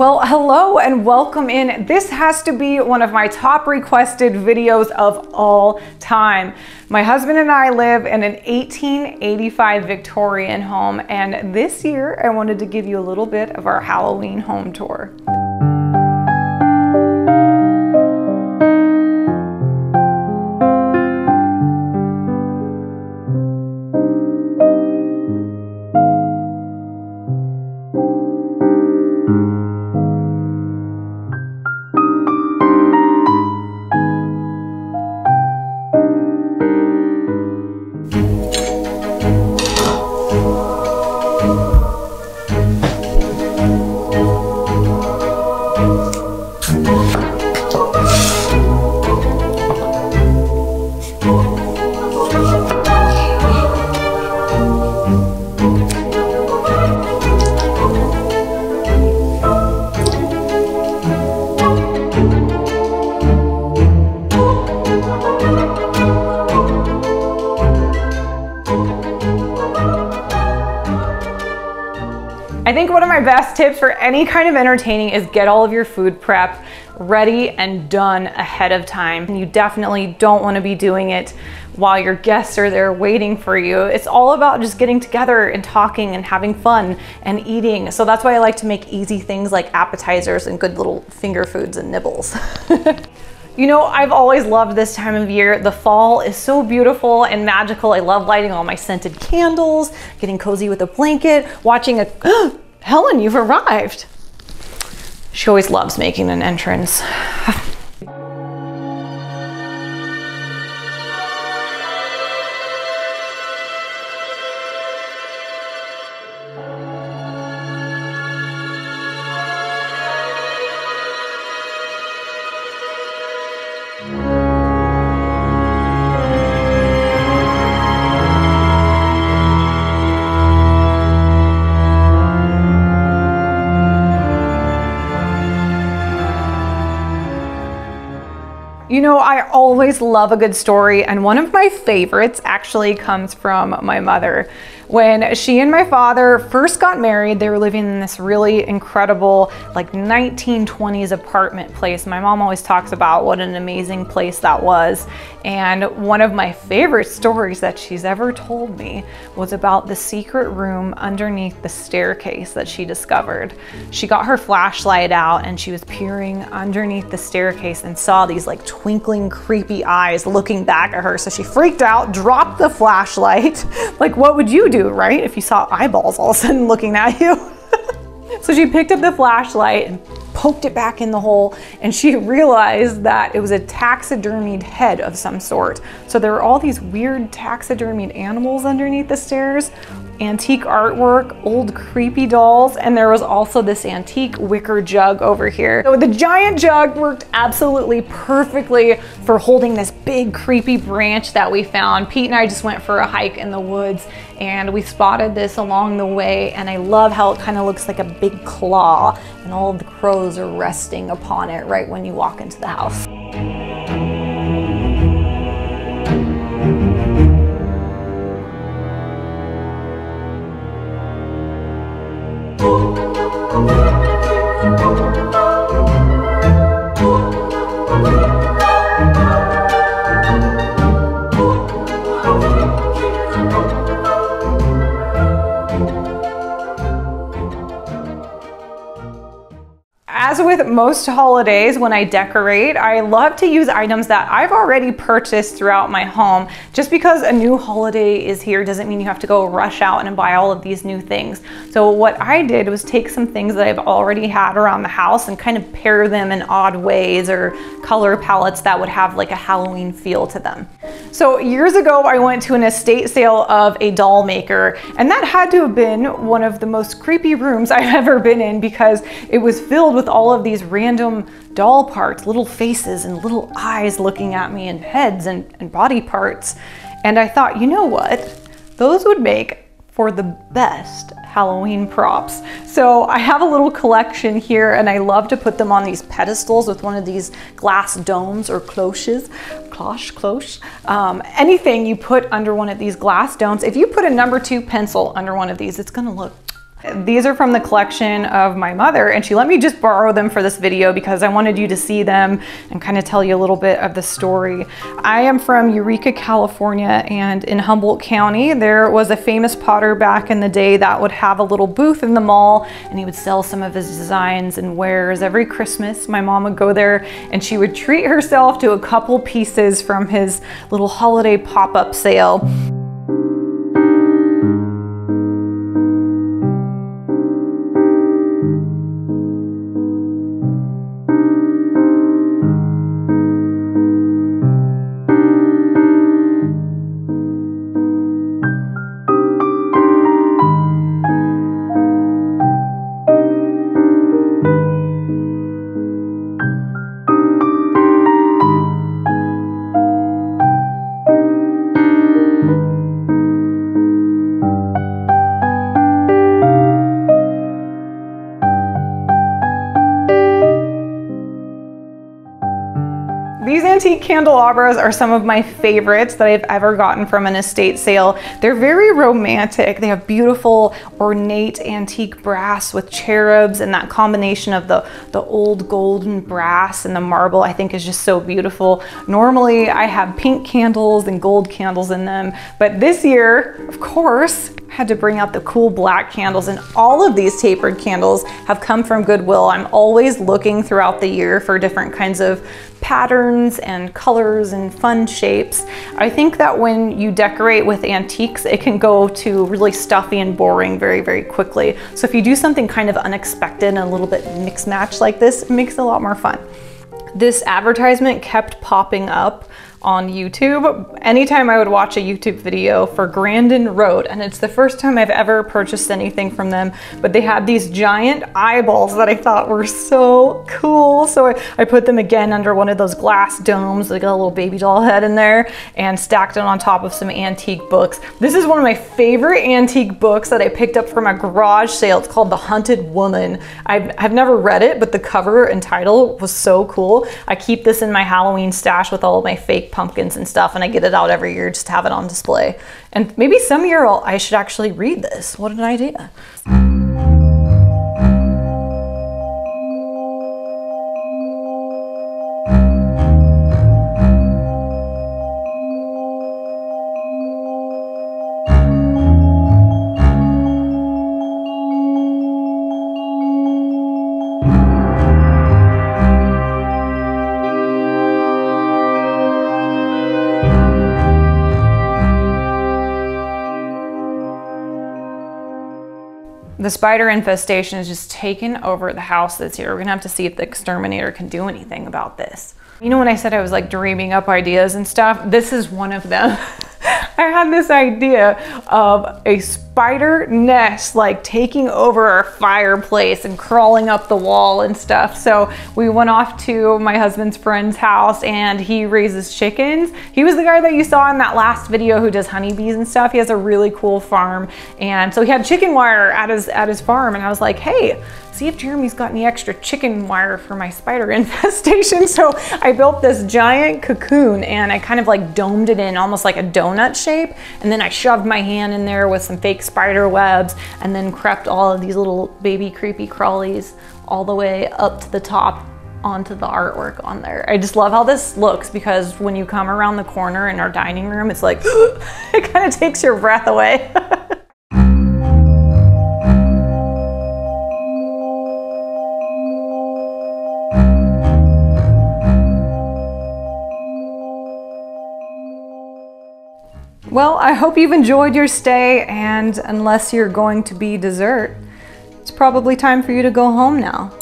Well, hello and welcome in. This has to be one of my top requested videos of all time. My husband and I live in an 1885 Victorian home, and this year I wanted to give you a little bit of our Halloween home tour. Tips for any kind of entertaining is get all of your food prep ready and done ahead of time. And you definitely don't want to be doing it while your guests are there waiting for you. It's all about just getting together and talking and having fun and eating. So that's why I like to make easy things like appetizers and good little finger foods and nibbles. You know, I've always loved this time of year. The fall is so beautiful and magical. I love lighting all my scented candles, getting cozy with a blanket, watching a, Helen, you've arrived. She always loves making an entrance. You know, I always love a good story, and one of my favorites actually comes from my mother. When she and my father first got married, they were living in this really incredible, like 1920s apartment place. My mom always talks about what an amazing place that was. And one of my favorite stories that she's ever told me was about the secret room underneath the staircase that she discovered. She got her flashlight out and she was peering underneath the staircase and saw these like twinkling, creepy eyes looking back at her. So she freaked out, dropped the flashlight. like, what would you do? Right? If you saw eyeballs all of a sudden looking at you. so she picked up the flashlight and poked it back in the hole and she realized that it was a taxidermied head of some sort. So there were all these weird taxidermied animals underneath the stairs antique artwork, old creepy dolls, and there was also this antique wicker jug over here. So the giant jug worked absolutely perfectly for holding this big creepy branch that we found. Pete and I just went for a hike in the woods and we spotted this along the way and I love how it kind of looks like a big claw and all of the crows are resting upon it right when you walk into the house. Thank you. With most holidays, when I decorate, I love to use items that I've already purchased throughout my home. Just because a new holiday is here doesn't mean you have to go rush out and buy all of these new things. So what I did was take some things that I've already had around the house and kind of pair them in odd ways or color palettes that would have like a Halloween feel to them. So years ago, I went to an estate sale of a doll maker, and that had to have been one of the most creepy rooms I've ever been in because it was filled with all of these random doll parts, little faces and little eyes looking at me and heads and, and body parts. And I thought, you know what? Those would make for the best Halloween props. So I have a little collection here and I love to put them on these pedestals with one of these glass domes or cloches, cloche, cloche, um, anything you put under one of these glass domes. If you put a number two pencil under one of these, it's gonna look These are from the collection of my mother and she let me just borrow them for this video because I wanted you to see them and kind of tell you a little bit of the story. I am from Eureka, California and in Humboldt County there was a famous potter back in the day that would have a little booth in the mall and he would sell some of his designs and wares every Christmas. My mom would go there and she would treat herself to a couple pieces from his little holiday pop-up sale. These antique candelabras are some of my favorites that I've ever gotten from an estate sale. They're very romantic. They have beautiful ornate antique brass with cherubs and that combination of the, the old golden brass and the marble I think is just so beautiful. Normally I have pink candles and gold candles in them, but this year, of course, I had to bring out the cool black candles and all of these tapered candles have come from Goodwill. I'm always looking throughout the year for different kinds of patterns and colors and fun shapes. I think that when you decorate with antiques, it can go to really stuffy and boring very, very quickly. So if you do something kind of unexpected and a little bit mix match like this, it makes it a lot more fun. This advertisement kept popping up on YouTube. Anytime I would watch a YouTube video for Grandin Road, and it's the first time I've ever purchased anything from them, but they had these giant eyeballs that I thought were so cool. So I, I put them again under one of those glass domes, like a little baby doll head in there, and stacked it on top of some antique books. This is one of my favorite antique books that I picked up from a garage sale. It's called The Hunted Woman. I've, I've never read it, but the cover and title was so cool. I keep this in my Halloween stash with all of my fake pumpkins and stuff, and I get it out every year just to have it on display. And maybe some year I'll, I should actually read this. What an idea. The spider infestation is just taken over the house this year. We're gonna have to see if the exterminator can do anything about this. You know when I said I was like dreaming up ideas and stuff? This is one of them. I had this idea of a spider nest like taking over our fireplace and crawling up the wall and stuff. So we went off to my husband's friend's house and he raises chickens. He was the guy that you saw in that last video who does honeybees and stuff. He has a really cool farm. And so he had chicken wire at his, at his farm. And I was like, hey, see if Jeremy's got any extra chicken wire for my spider infestation. So I built this giant cocoon and I kind of like domed it in almost like a donut shape. And then I shoved my hand in there with some fake spider webs and then crept all of these little baby creepy crawlies all the way up to the top onto the artwork on there. I just love how this looks because when you come around the corner in our dining room, it's like, it kind of takes your breath away. Well, I hope you've enjoyed your stay, and unless you're going to be dessert, it's probably time for you to go home now.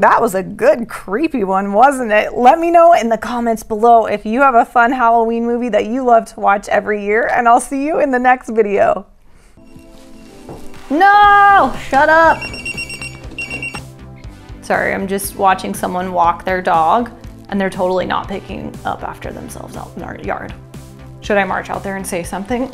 That was a good creepy one, wasn't it? Let me know in the comments below if you have a fun Halloween movie that you love to watch every year, and I'll see you in the next video. No, shut up. Sorry, I'm just watching someone walk their dog and they're totally not picking up after themselves out in our yard. Should I march out there and say something?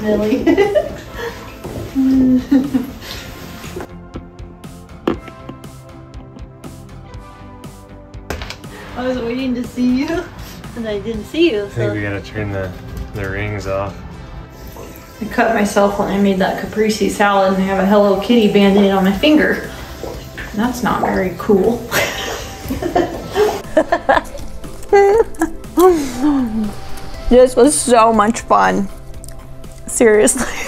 Millie. I was waiting to see you, and I didn't see you. I think we gotta turn the, the rings off. I cut myself when I made that caprese salad and I have a Hello Kitty band-aid on my finger. That's not very cool. this was so much fun. Seriously.